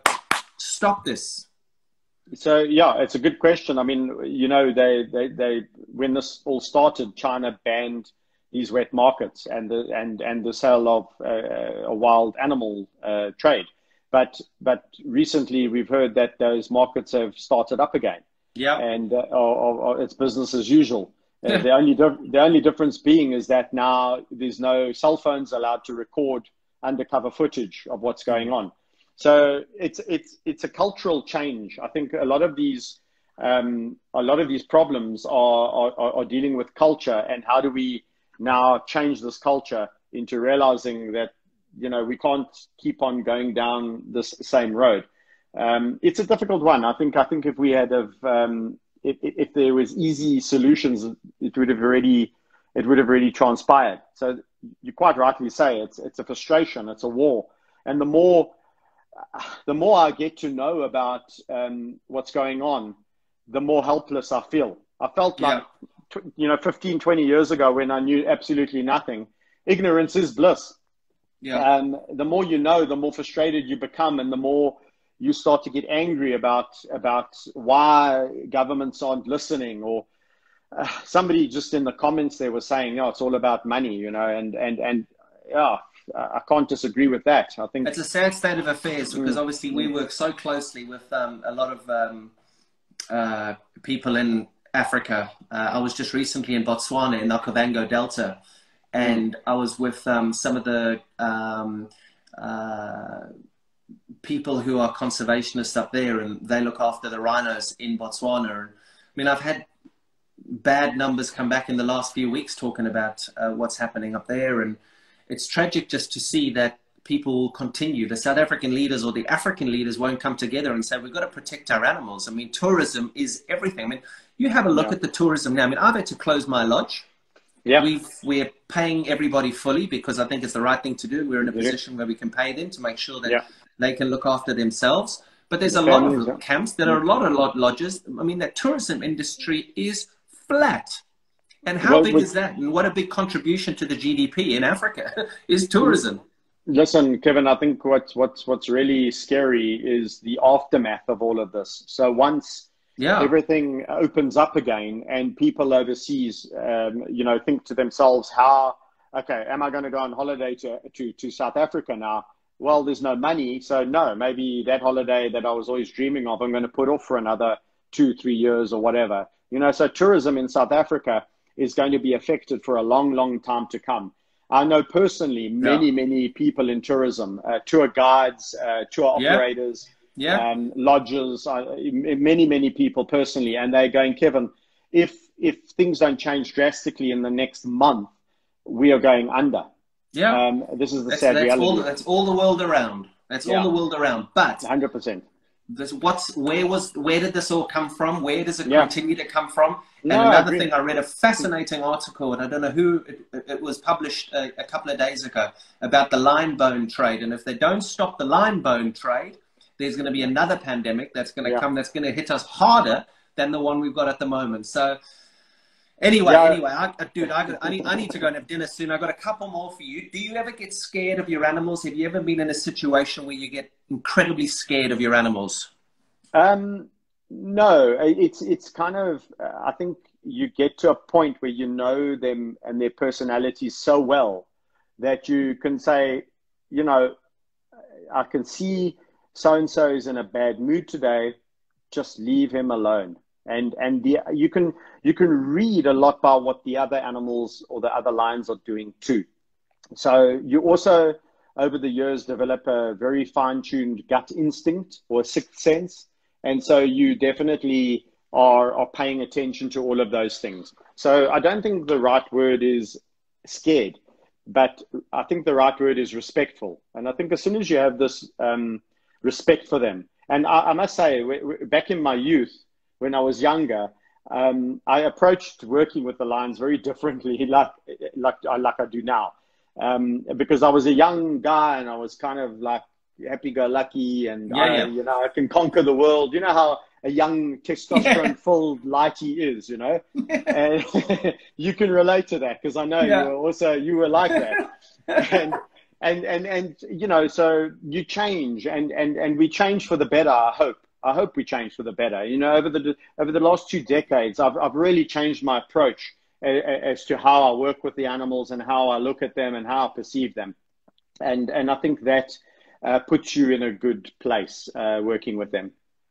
stop this. So yeah, it's a good question. I mean, you know, they, they, they when this all started, China banned these wet markets and the and and the sale of uh, a wild animal uh, trade. But but recently we've heard that those markets have started up again. Yeah. And uh, or, or it's business as usual. Uh, the only the only difference being is that now there's no cell phones allowed to record undercover footage of what's going on. So it's it's it's a cultural change. I think a lot of these um, a lot of these problems are, are, are dealing with culture and how do we now change this culture into realizing that you know, we can't keep on going down this same road. Um, it's a difficult one. I think. I think if we had of um, if, if there was easy solutions, it would have already it would have already transpired. So you quite rightly say it's it's a frustration. It's a war, and the more the more I get to know about um, what's going on, the more helpless I feel. I felt like, yeah. you know, 15, 20 years ago when I knew absolutely nothing, ignorance is bliss. Yeah. Um, the more you know, the more frustrated you become, and the more you start to get angry about about why governments aren't listening. Or uh, somebody just in the comments there was saying, "Oh, it's all about money," you know, and and and yeah, I can't disagree with that. I think it's a sad state of affairs because mm, obviously we work so closely with um, a lot of um, uh, people in Africa. Uh, I was just recently in Botswana in the Okavango Delta, and mm. I was with um, some of the um, uh, people who are conservationists up there, and they look after the rhinos in Botswana. And, I mean, I've had bad numbers come back in the last few weeks talking about uh, what's happening up there, and it's tragic just to see that people continue. The South African leaders or the African leaders won't come together and say, we've got to protect our animals. I mean, tourism is everything. I mean, you have a look yeah. at the tourism now. I mean, I've had to close my lodge. Yeah. We've, we're paying everybody fully because I think it's the right thing to do. We're in a position where we can pay them to make sure that yeah. they can look after themselves. But there's a lot of camps. There are a lot of lodges. I mean, the tourism industry is flat. And how well, big is that? And what a big contribution to the GDP in Africa is tourism. Listen, Kevin, I think what's what's what's really scary is the aftermath of all of this. So once yeah. everything opens up again and people overseas, um, you know, think to themselves, how okay, am I going to go on holiday to, to to South Africa now? Well, there's no money, so no, maybe that holiday that I was always dreaming of, I'm going to put off for another two, three years or whatever. You know, so tourism in South Africa is going to be affected for a long, long time to come. I know personally many, yeah. many people in tourism, uh, tour guides, uh, tour operators, yeah. yeah. Um, lodges, uh, many, many people personally, and they're going, Kevin, if if things don't change drastically in the next month, we are going under. Yeah, um, this is the that's, sad that's reality. All, that's all the world around. That's yeah. all the world around. But hundred percent this what's where was where did this all come from? Where does it yeah. continue to come from? And no, another thing i read a fascinating article and i don't know who it, it was published a, a, couple of days ago about the lion bone trade. And if they don't stop the lion bone trade there's going to be another pandemic that's going to yeah. come that's going to hit us harder than the one we've got at the moment. So Anyway, yeah. anyway, I, dude, I, I, need, I need to go and have dinner soon. I've got a couple more for you. Do you ever get scared of your animals? Have you ever been in a situation where you get incredibly scared of your animals? Um, no, it's it's kind of. I think you get to a point where you know them and their personalities so well that you can say, you know, I can see so and so is in a bad mood today. Just leave him alone and and the you can you can read a lot about what the other animals or the other lions are doing too. So you also over the years develop a very fine-tuned gut instinct or sixth sense, and so you definitely are are paying attention to all of those things. So I don't think the right word is scared, but I think the right word is respectful. And I think as soon as you have this um, respect for them, and I, I must say, back in my youth, when I was younger, um, I approached working with the lions very differently, like like like I do now, um, because I was a young guy and I was kind of like happy-go-lucky and yeah, I, yeah. you know I can conquer the world. You know how a young testosterone-filled lighty is, you know, and you can relate to that because I know yeah. you were also you were like that, and and and and you know so you change and and and we change for the better. I hope I hope we change for the better. You know, over the over the last two decades, I've I've really changed my approach as to how I work with the animals and how I look at them and how I perceive them, and and I think that uh, puts you in a good place uh, working with them.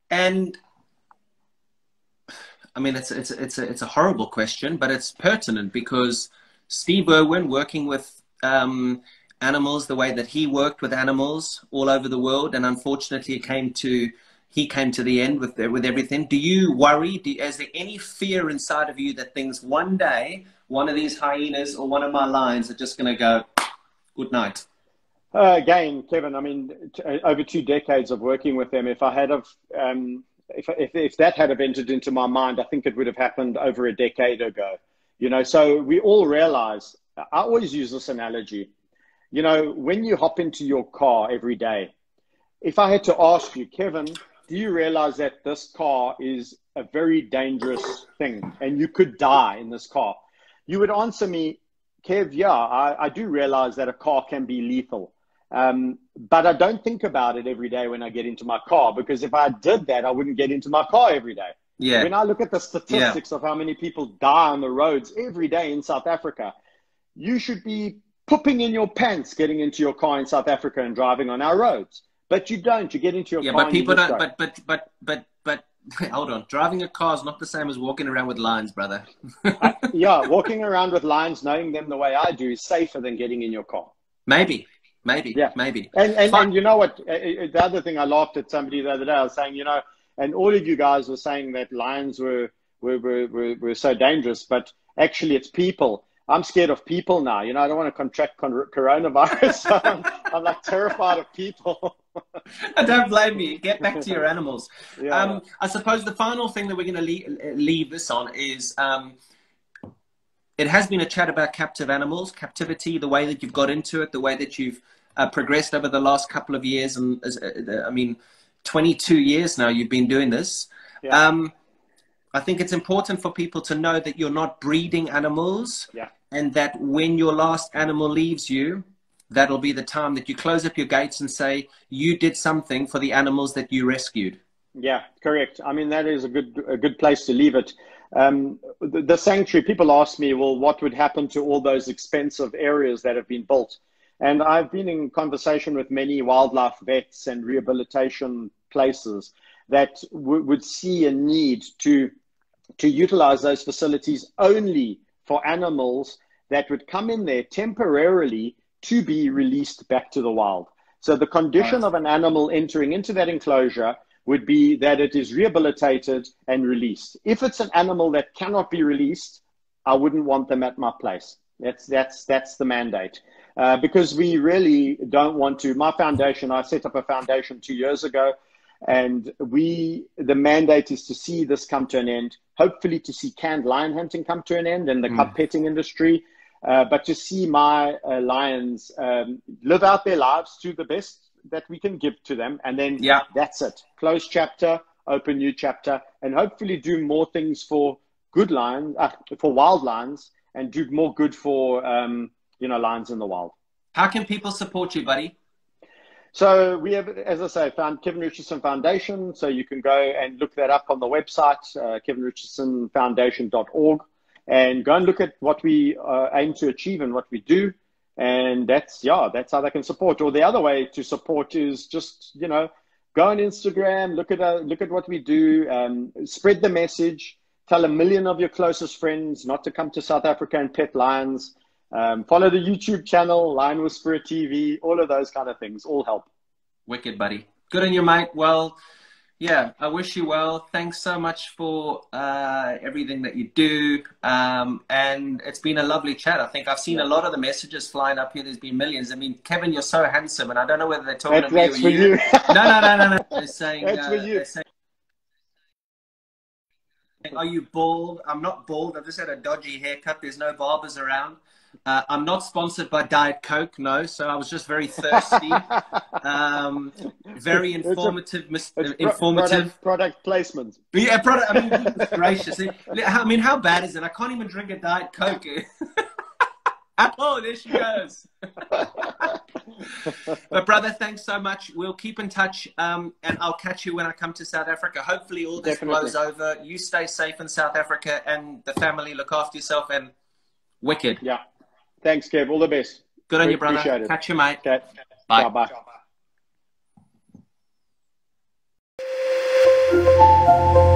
And I mean, it's it's it's a it's a horrible question, but it's pertinent because Steve Irwin working with. Um, animals the way that he worked with animals all over the world and unfortunately it came to he came to the end with with everything. Do you worry? Do, is there any fear inside of you that things one day one of these hyenas or one of my lions are just going to go good night? Uh, again, Kevin, I mean, t- uh, over two decades of working with them, if I had have, um, if, if, if that had have entered into my mind, I think it would have happened over a decade ago. You know, so we all realize. I always use this analogy. you know, when you hop into your car every day, if I had to ask you, Kevin, do you realize that this car is a very dangerous thing and you could die in this car? You would answer me, Kev, yeah, I, I do realize that a car can be lethal. Um, but I don't think about it every day when I get into my car because if I did that, I wouldn't get into my car every day. Yeah. When I look at the statistics yeah. of how many people die on the roads every day in South Africa, you should be pooping in your pants getting into your car in South Africa and driving on our roads. But you don't. You get into your yeah, car. Yeah, but people don't. But but but but but hold on. Driving a car is not the same as walking around with lions, brother. yeah, walking around with lions, knowing them the way I do, is safer than getting in your car. Maybe, maybe, yeah, maybe. And and, and you know what? Uh, uh, the other thing, I laughed at somebody the other day. I was saying, you know, and all of you guys were saying that lions were were were, were, were so dangerous, but actually, it's people. I'm scared of people now. You know, I don't want to contract coronavirus. I'm, I'm like terrified of people. don't blame me. Get back to your animals. Yeah. Um, I suppose the final thing that we're going to leave, leave this on is um, it has been a chat about captive animals, captivity, the way that you've got into it, the way that you've uh, progressed over the last couple of years. And uh, I mean, 22 years now you've been doing this. Yeah. Um, I think it's important for people to know that you're not breeding animals yeah. and that when your last animal leaves you, that'll be the time that you close up your gates and say, you did something for the animals that you rescued. Yeah, correct. I mean, that is a good, a good place to leave it. Um, the, the sanctuary, people ask me, well, what would happen to all those expensive areas that have been built? And I've been in conversation with many wildlife vets and rehabilitation places that w- would see a need to to utilize those facilities only for animals that would come in there temporarily to be released back to the wild. So the condition right. of an animal entering into that enclosure would be that it is rehabilitated and released. If it's an animal that cannot be released, I wouldn't want them at my place. That's that's that's the mandate. Uh, because we really don't want to. My foundation, I set up a foundation two years ago and we, the mandate is to see this come to an end, hopefully to see canned lion hunting come to an end and the mm. cub petting industry, uh, but to see my uh, lions um, live out their lives to the best that we can give to them. And then yeah. that's it. Close chapter, open new chapter, and hopefully do more things for good lions, uh, for wild lions, and do more good for, um, you know, lions in the wild. How can people support you, buddy? So we have, as I say, found Kevin Richardson Foundation. So you can go and look that up on the website, uh, kevinrichardsonfoundation.org, and go and look at what we uh, aim to achieve and what we do. And that's, yeah, that's how they can support. Or the other way to support is just, you know, go on Instagram, look at, uh, look at what we do, um, spread the message, tell a million of your closest friends not to come to South Africa and pet lions. Um, follow the YouTube channel, Lion Whisperer TV, all of those kind of things all help. Wicked, buddy. Good on you, mate. Well, yeah, I wish you well. Thanks so much for uh, everything that you do. Um, and it's been a lovely chat. I think I've seen a lot of the messages flying up here. There's been millions. I mean, Kevin, you're so handsome, and I don't know whether they're talking that, to me or you. you. no, no, no, no, no. They're saying, that's uh, for you. Saying, Are you bald? I'm not bald. I've just had a dodgy haircut. There's no barbers around. Uh, I'm not sponsored by Diet Coke, no. So I was just very thirsty. um, very informative. It's a, it's informative product, product, placement. Yeah, product. I mean, gracious. I mean, how bad is it? I can't even drink a Diet Coke. oh, there she goes. but brother, thanks so much. We'll keep in touch, um, and I'll catch you when I come to South Africa. Hopefully, all this Definitely. blows over. You stay safe in South Africa, and the family look after yourself. And wicked. Yeah. Thanks, Kev. All the best. Good on you, brother. Catch you, mate. Okay. Bye. Bye. Bye.